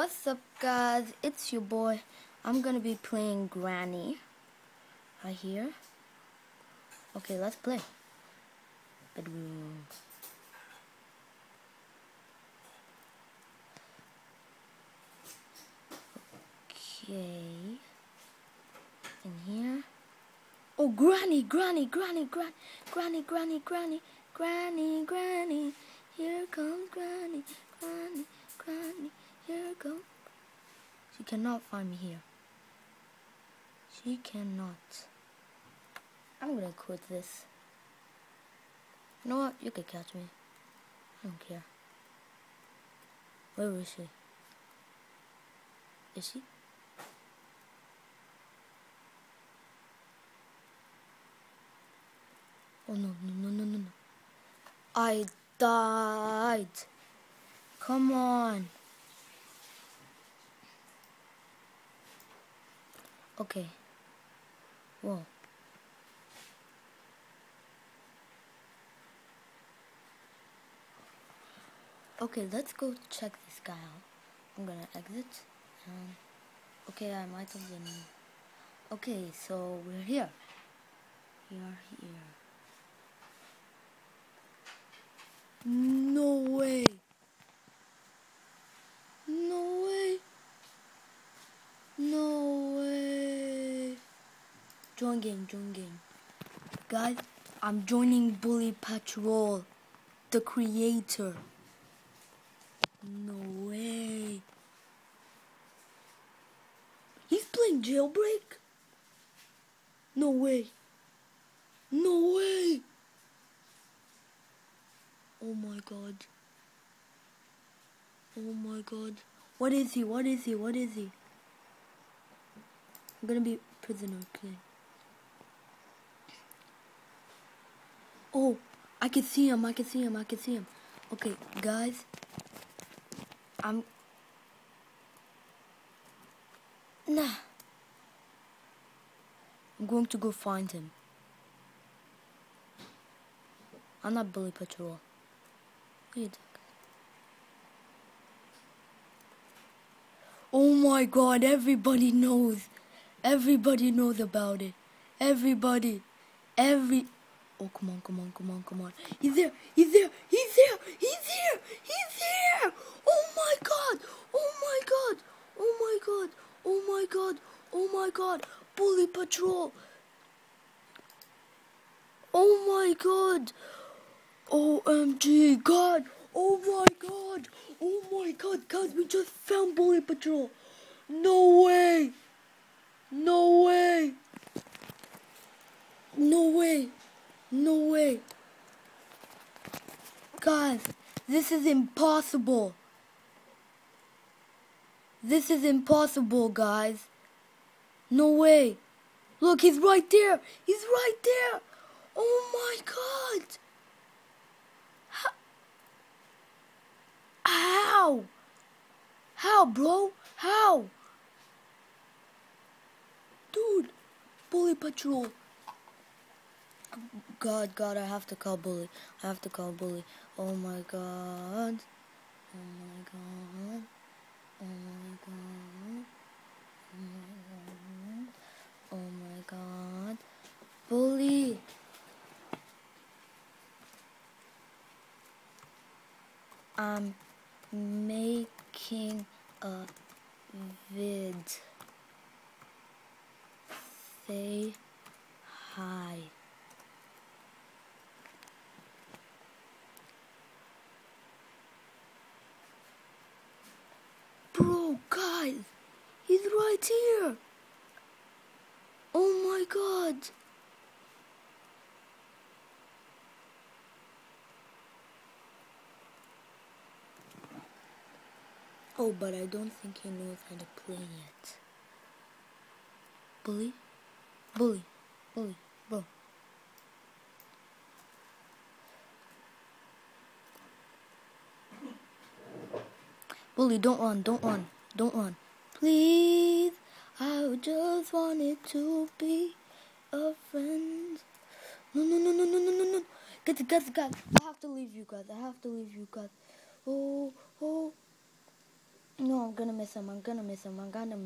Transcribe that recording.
What's up guys? It's your boy. I'm gonna be playing Granny. Right here. Okay, let's play. Bedroom. Okay. In here. Oh, Granny, Granny, Granny, Granny, Granny, Granny, Granny, Granny, Granny. Here comes Granny, Granny, Granny. Here comes. She cannot find me here. She cannot. I'm gonna quit this. You know what? You can catch me. I don't care. Where is she? Is she? Oh no, no, no, no, no, no. I died. Come on. Okay. Whoa. Okay, let's go check this guy out. I'm gonna exit. Okay, I might have been. Okay, so we're here. We are here. No way. No way. No way. Join game, join game. Guys, I'm joining Bully Patrol, the creator. No way. He's playing jailbreak? No way. No way. Oh my god. Oh my god. What is he? What is he? What is he? I'm gonna be prisoner, okay. Oh, I can see him, I can see him, I can see him. Okay, guys. I'm Nah. I'm going to go find him. I'm not Bully Patrol. Wait. Oh my god, everybody knows. Everybody knows about it. Everybody. Every. Oh, come on, come on, come on, come on. He's there. He's there. He's there. He's here. He's here. Oh my god. Oh my god. Oh my god. Oh my god. Oh my god. Bully Patrol. Oh my god. OMG. God. Oh my god. Oh my god. Guys, we just found Bully Patrol. No way. No way. No way. No way. Guys, this is impossible. This is impossible, guys. No way. Look, he's right there. He's right there. Oh my god. How? How, bro? How? Dude, Bully Patrol. God, God, I have to call Bully. I have to call Bully. Oh my God. Oh my God. Oh my God. Oh my God. Oh my God. Bully. I'm making a vid. Say hi. Bro, guys, he's right here. Oh my god. Oh, but I don't think he knows how to play yet. Bully? Bully. Bully. Bully, don't run, don't run, don't run. Please, I just wanted to be a friend. No, no, no, no, no, no, no, no. Guys, guys, guys, I have to leave you guys. I have to leave you guys. Oh, oh. No, I'm gonna miss him. I'm gonna miss him. I'm gonna